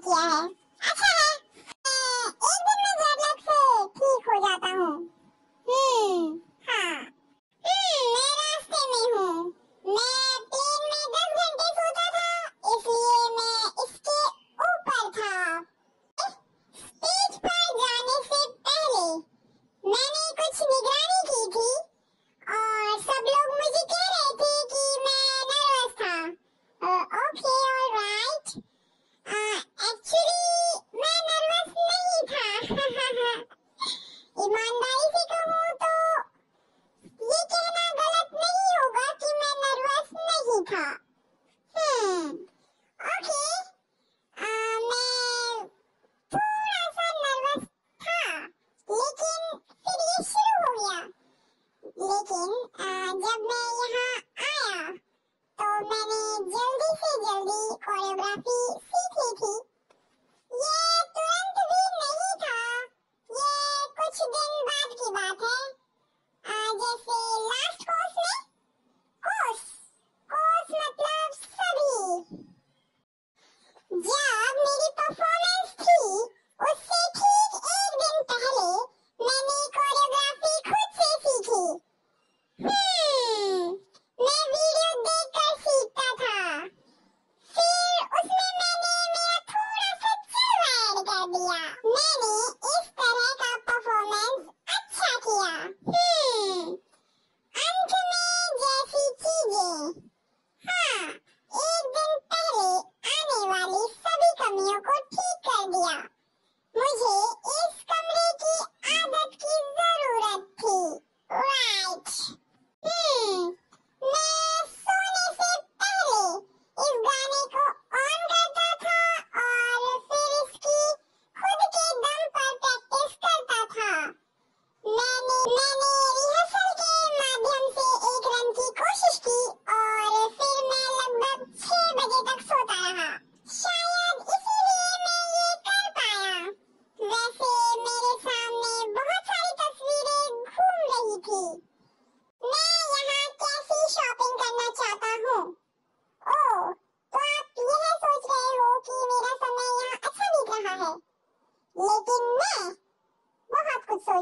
对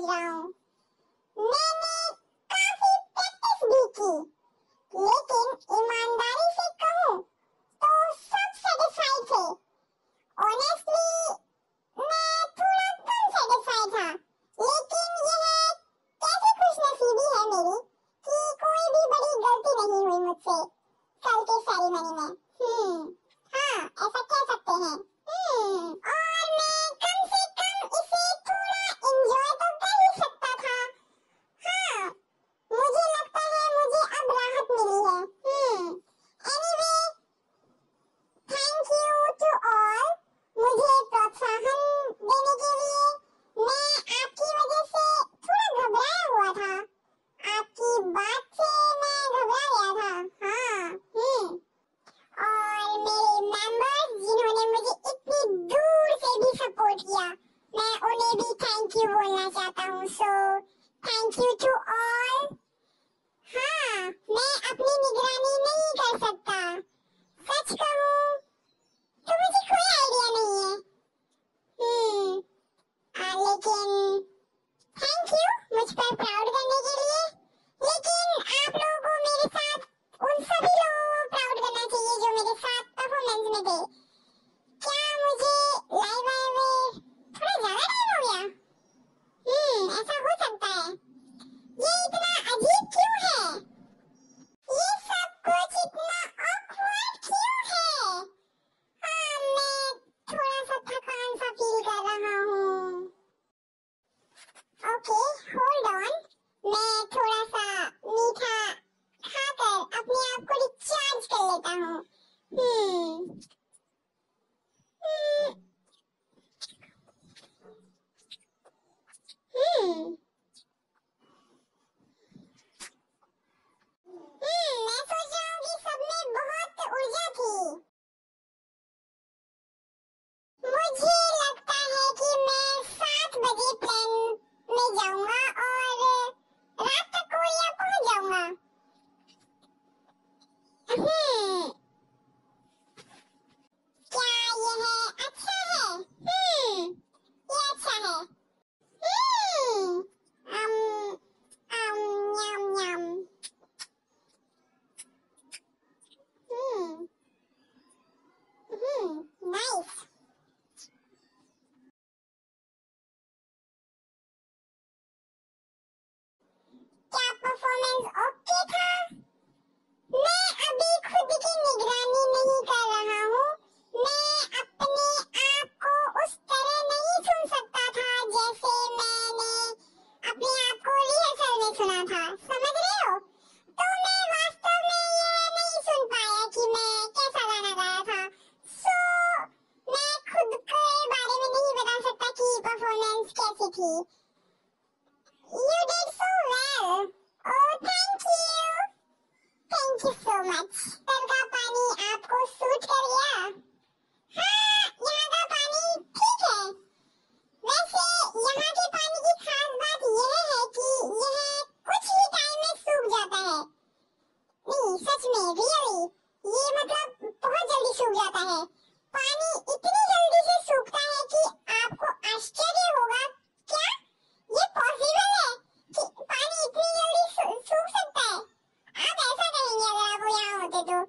बहुत Hmm. Hmm. hmm. hmm. Performance okay था मैं अभी खुद की निगरानी नहीं कर रहा हूँ। मैं अपने आप को उस तरह नहीं सुन सकता था जैसे मैंने अपने आप को रिहर्सल में सुना था। मच तन का पानी आपको सूट कर गया। हाँ यहाँ का पानी ठीक है। वैसे यहाँ के पानी की खास बात यह है कि यह कुछ ही टाइम में सूख जाता है। नहीं, सच में रियली ये मतलब बहुत जल्दी सूख जाता है। पानी इतनी जल्दी से सूखता है कि आपको आश्चर्य होगा। क्या? ये पॉसिबल है कि पानी इतनी जल्दी सूख सकता है? आप ऐसा कहेंगे अगर Diego